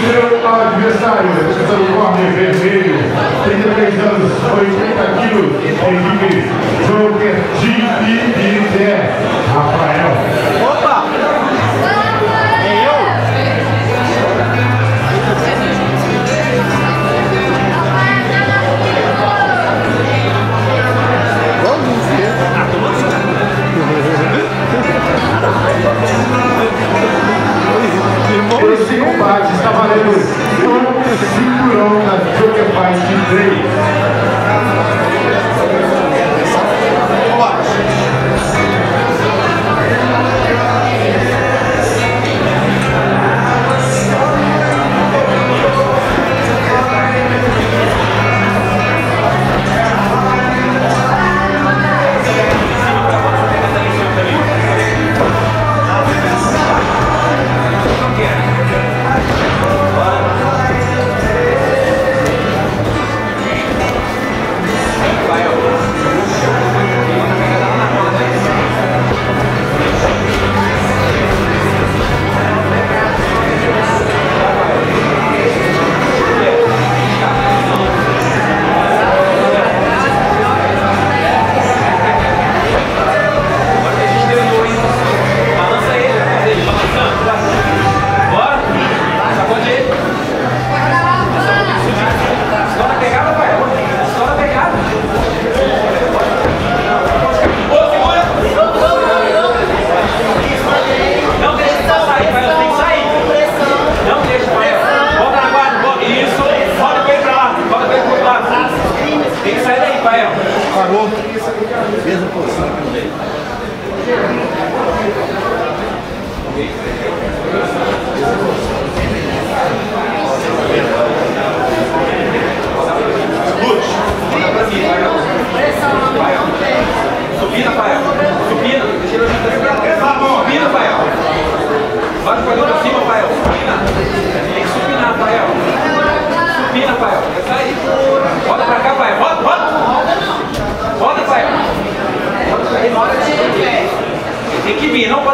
seu adversário, essa uniforme vermelho, 33 anos, 80 quilos, Henrique Joker, Jimmy e Zé Rafael.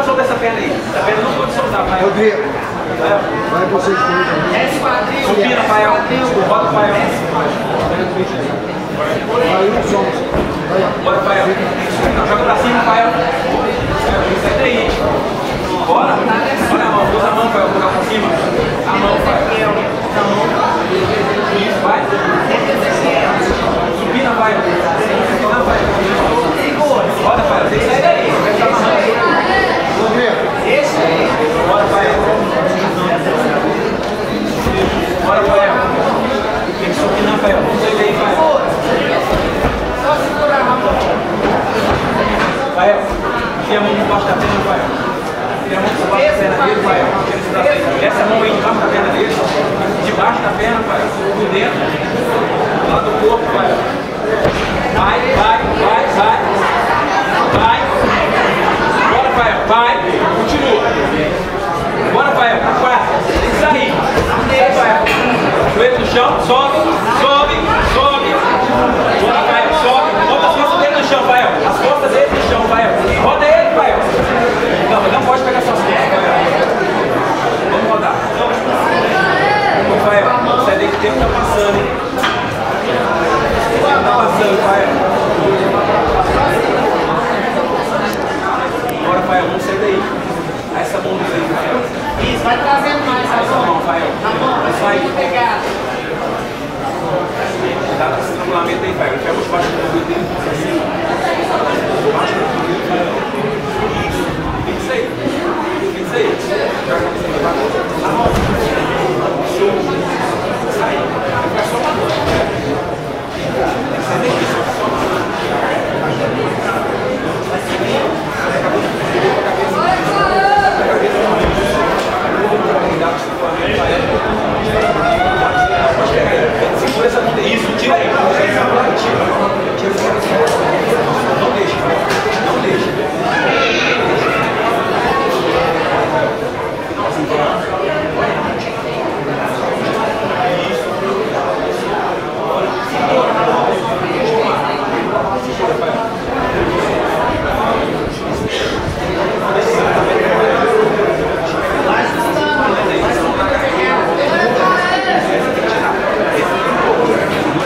Não soltar essa perna aí. Essa perna não pode soltar, Rafael. Rodrigo. Vai vocês dois. Subir, Rafael. Roda, Rafael. Aí nós somos. Vai lá. Bora, Rafael. Joga pra cima, Rafael. Sai daí. Bora. Olha a mão. Usa a mão, Rafael. Jogar pra cima. A mão, Rafael. Isso, vai. Subir, Rafael. Não, Rafael. Bora, Rafael. Tem que sair daí. Vai ficar amarrando. Rodrigo. Bora, Rafael. Bora, Rafael. Tem que subir, não, Rafael. Não sai daí, Rafael. Rafael, a mão debaixo da perna, Rafael. Enfia a mão debaixo da perna dele, Rafael. Essa mão aí debaixo da perna dele. Debaixo da perna, Rafael. Por dentro. Do lado do corpo. Vai, vai, vai, vai. Vai. Bora, Rafael. Vai. Continua. Bora, Rafael. Pra quatro. Tem que sair. Sai, Rafael. Joelho no chão. Sobe, sobe, sobe. Bora, Rafael. Sobe. Bota as costas dele no chão, Rafael. As costas dele no chão, Rafael. Roda ele, Rafael. Não, mas não pode pegar suas costas, Rafael. Vamos rodar. Rafael, sai daí que o tempo tá passando, hein? O tempo tá passando, Rafael. Bora, Rafael, vamos sair daí. Dá essa mão aí, Rafael. Isso, vai trazendo mais Dá a essa mão, mão. Rafael. A mão, Vai sair. pegar. Estrangulamento aí, Rafael. Pega os baixos do dele. Assim. Baixo do dele, Rafael. Isso. Fica isso aí. Fica isso aí. Joga a cabeça pra baixo. A mão. Show. Sai. Vai só uma mão. Tem que sair daqui, só só uma mão. Vai subir. Pega a cabeça. Pega a cabeça. Dá o estrangulamento, Rafael. Pode pegar aí. Segura essa mão daí. Isso, tira aí. Tira. Tira. Não deixa. Não deixa.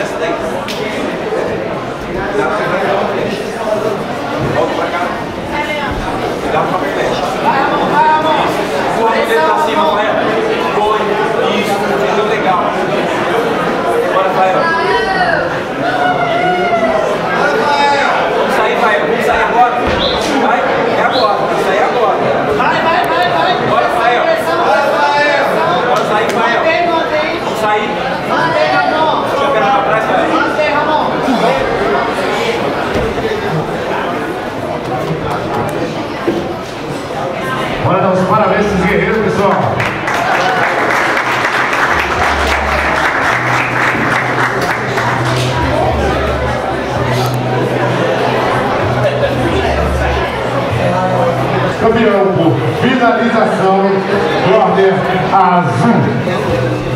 Essa daí. Dá pra pegar uma flecha. Volta pra cá. Dá uma flecha. Vai a mão, vai a mão. Põe o dedo pra cima, Rafael. Põe. Isso. Entendeu? Legal. Bora, Rafael. Vamos sair, Rafael. Vamos sair agora. Vai. É agora. Vamos sair agora. Vai, vai, vai, vai. Bora, Rafael. Bora sair, Rafael. Mantém, mantém. Vamos sair. Mantém, Ramon. Deixa a perna pra trás, Rafael. Mantém, Ramon. Bora dar os parabéns Campeão finalização, corner azul.